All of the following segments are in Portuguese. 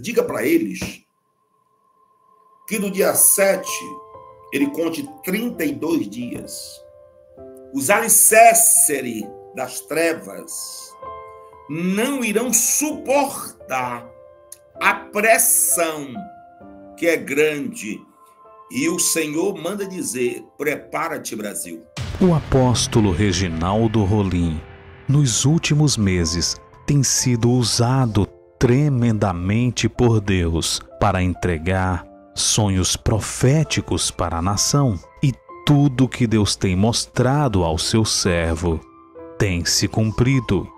diga para eles que no dia 7 ele conte 32 dias. Os alicerces das trevas não irão suportar a pressão que é grande. E o Senhor manda dizer: prepara-te, Brasil. O apóstolo Reginaldo Rolim, nos últimos meses, tem sido usado tremendamente por Deus para entregar sonhos proféticos para a nação. E tudo que Deus tem mostrado ao seu servo tem se cumprido.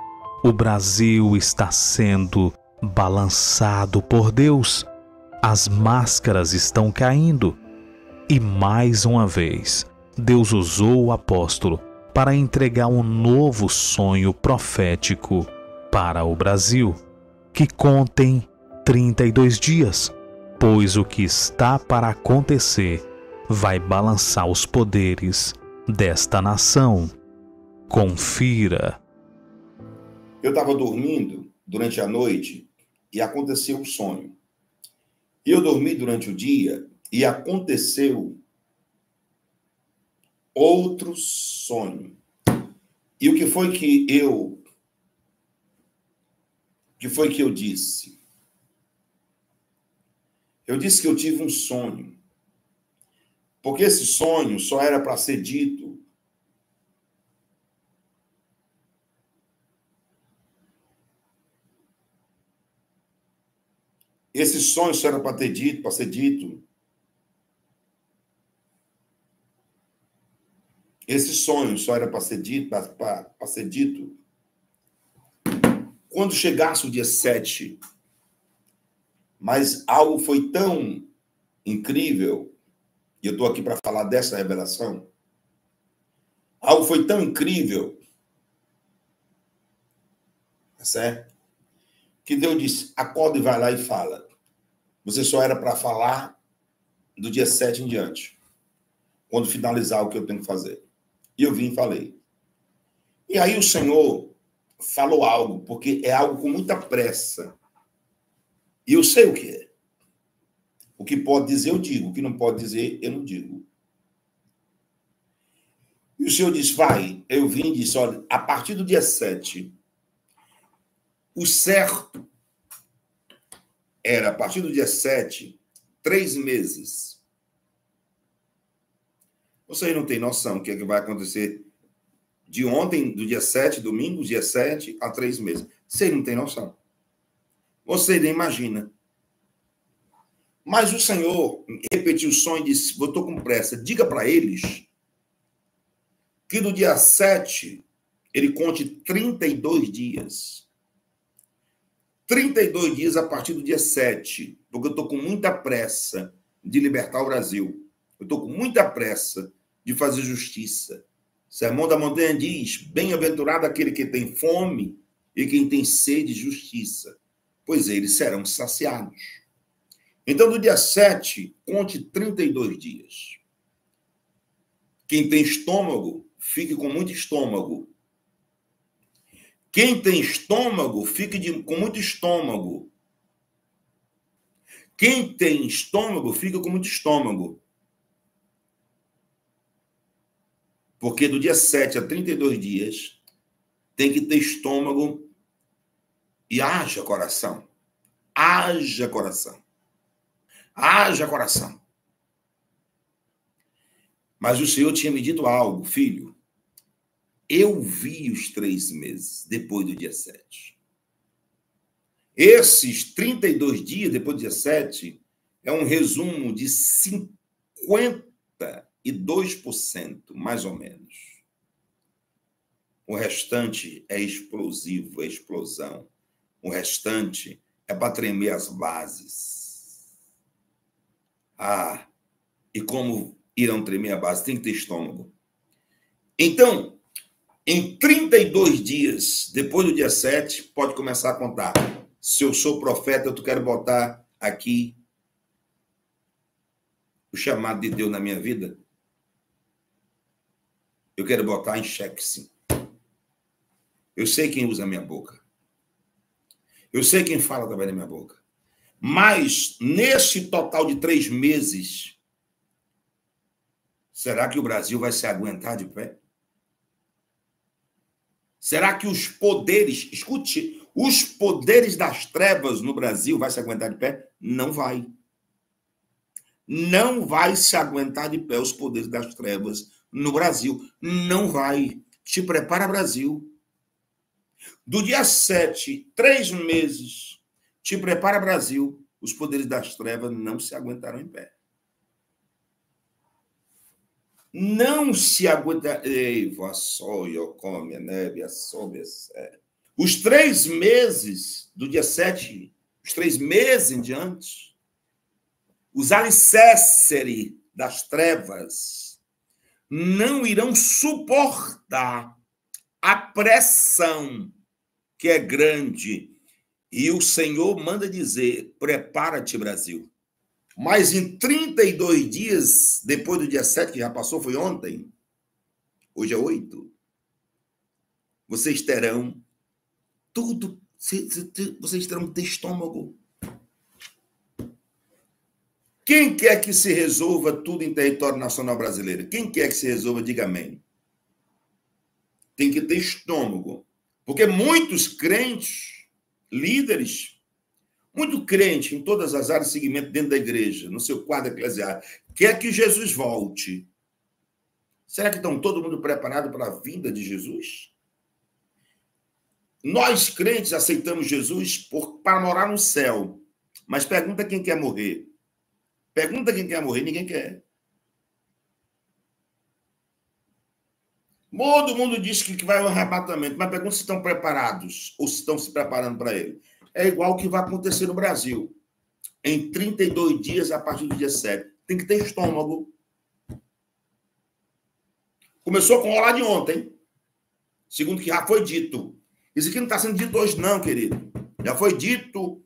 O Brasil está sendo balançado por Deus. As máscaras estão caindo. E mais uma vez, Deus usou o apóstolo para entregar um novo sonho profético para o Brasil, que contém 32 dias pois o que está para acontecer vai balançar os poderes desta nação. Confira. Eu estava dormindo durante a noite e aconteceu um sonho. Eu dormi durante o dia e aconteceu outro sonho. E o que foi que eu que foi que eu disse? Eu disse que eu tive um sonho. Porque esse sonho só era para ser dito Esse sonho só era para ter dito, para ser dito. Esse sonho só era para ser dito, para, ser dito. Quando chegasse o dia 7 mas algo foi tão incrível, e eu estou aqui para falar dessa revelação. Algo foi tão incrível, tá certo? Que Deus disse: acorda e vai lá e fala. Você só era para falar do dia 7 em diante, quando finalizar o que eu tenho que fazer. E eu vim e falei. E aí o Senhor falou algo, porque é algo com muita pressa. E eu sei o que é. O que pode dizer, eu digo. O que não pode dizer, eu não digo. E o Senhor disse: Vai. Eu vim e disse: Olha, a partir do dia 7, o certo era, a partir do dia 7, três meses. Vocês não têm noção do que, é que vai acontecer de ontem, do dia 7, domingo, dia 7, a três meses. Vocês não têm noção. Você nem imagina. Mas o Senhor repetiu o sonho e disse: Eu estou com pressa. Diga para eles que no dia 7 ele conte 32 dias. 32 dias a partir do dia 7, porque eu estou com muita pressa de libertar o Brasil. Eu estou com muita pressa de fazer justiça. Sermão da Montanha diz: Bem-aventurado aquele que tem fome e quem tem sede de justiça, pois eles serão saciados. Então, no dia 7, conte 32 dias. Quem tem estômago, fique com muito estômago. Quem tem estômago, fique de, com muito estômago. Quem tem estômago, fica com muito estômago. Porque do dia 7 a 32 dias, tem que ter estômago e haja coração. Haja coração. Haja coração. Mas o Senhor tinha me dito algo, filho. Eu vi os três meses depois do dia 7. Esses 32 dias depois do dia 7 é um resumo de 52%, mais ou menos. O restante é explosivo, é explosão. O restante é para tremer as bases. Ah, e como irão tremer a base? Tem que ter estômago. Então, em 32 dias, depois do dia 7, pode começar a contar. Se eu sou profeta, eu quero botar aqui o chamado de Deus na minha vida. Eu quero botar em xeque, sim. Eu sei quem usa a minha boca. Eu sei quem fala através da minha boca. Mas, nesse total de três meses, será que o Brasil vai se aguentar de pé? Será que os poderes, escute, os poderes das trevas no Brasil vai se aguentar de pé? Não vai. Não vai se aguentar de pé os poderes das trevas no Brasil. Não vai. Te prepara, Brasil. Do dia 7, três meses, te prepara, Brasil. Os poderes das trevas não se aguentaram em pé não se aguenta. Ei, vassoio, come, neve, sobe. Os três meses do dia 7, os três meses em diante, os alicerces das trevas não irão suportar a pressão que é grande. E o Senhor manda dizer: prepara-te, Brasil. Mas em 32 dias, depois do dia 7, que já passou, foi ontem, hoje é 8, vocês terão tudo, vocês terão ter estômago. Quem quer que se resolva tudo em território nacional brasileiro? Quem quer que se resolva, diga amém. Tem que ter estômago. Porque muitos crentes, líderes, muito crente em todas as áreas de segmento dentro da igreja, no seu quadro eclesiástico, quer que Jesus volte. Será que estão todo mundo preparado para a vinda de Jesus? Nós, crentes, aceitamos Jesus por, para morar no céu. Mas pergunta quem quer morrer. Pergunta quem quer morrer, ninguém quer. Todo mundo diz que vai ao arrebatamento, mas pergunta se estão preparados ou se estão se preparando para ele é igual o que vai acontecer no Brasil. Em 32 dias, a partir do dia 7. Tem que ter estômago. Começou com o rolar de ontem. Segundo que já foi dito. Isso aqui não está sendo dito hoje, não, querido. Já foi dito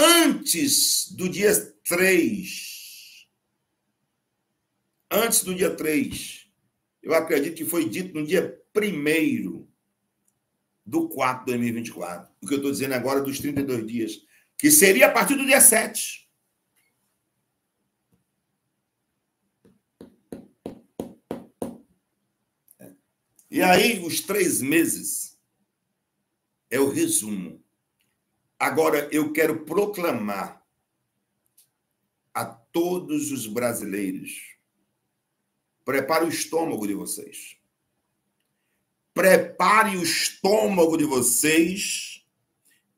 antes do dia 3. Antes do dia 3. Eu acredito que foi dito no dia 1 do 4 de 2024. O que eu estou dizendo agora dos 32 dias, que seria a partir do dia 7. E aí, os três meses é o resumo. Agora, eu quero proclamar a todos os brasileiros: prepare o estômago de vocês prepare o estômago de vocês,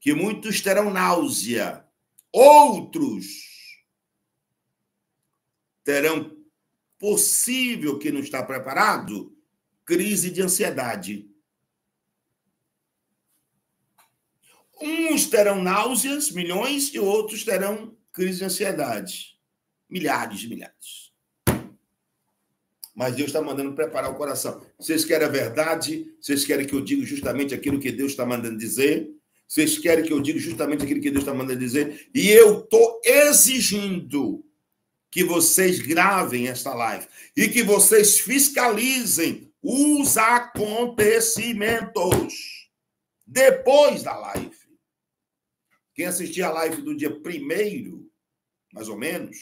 que muitos terão náusea, outros terão possível que não está preparado, crise de ansiedade. Uns terão náuseas, milhões, e outros terão crise de ansiedade. Milhares de milhares mas Deus está mandando preparar o coração. Vocês querem a verdade? Vocês querem que eu diga justamente aquilo que Deus está mandando dizer? Vocês querem que eu diga justamente aquilo que Deus está mandando dizer? E eu estou exigindo que vocês gravem esta live e que vocês fiscalizem os acontecimentos depois da live. Quem assistir a live do dia primeiro, mais ou menos,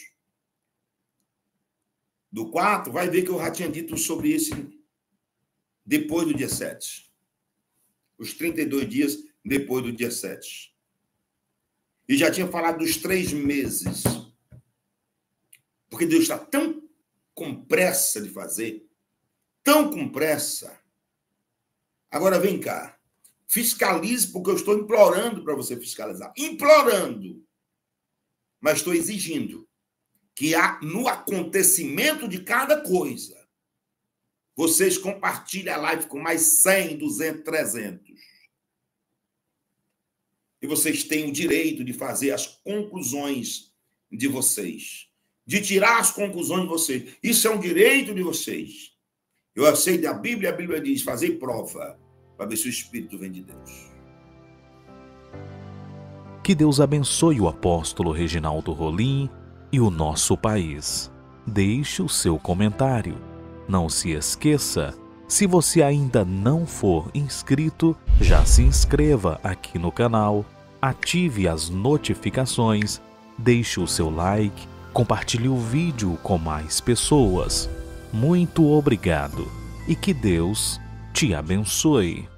do 4, vai ver que eu já tinha dito sobre isso depois do dia 7. Os 32 dias depois do dia 7. E já tinha falado dos três meses. Porque Deus está tão com pressa de fazer, tão com pressa. Agora vem cá. Fiscalize, porque eu estou implorando para você fiscalizar. Implorando. Mas estou exigindo que no acontecimento de cada coisa. Vocês compartilhem a live com mais 100, 200, 300. E vocês têm o direito de fazer as conclusões de vocês, de tirar as conclusões de vocês. Isso é um direito de vocês. Eu sei da Bíblia, a Bíblia diz: fazer prova para ver se o Espírito vem de Deus. Que Deus abençoe o apóstolo Reginaldo Rolim e o nosso país. Deixe o seu comentário. Não se esqueça, se você ainda não for inscrito, já se inscreva aqui no canal ative as notificações, deixe o seu like, compartilhe o vídeo com mais pessoas. Muito obrigado e que Deus te abençoe.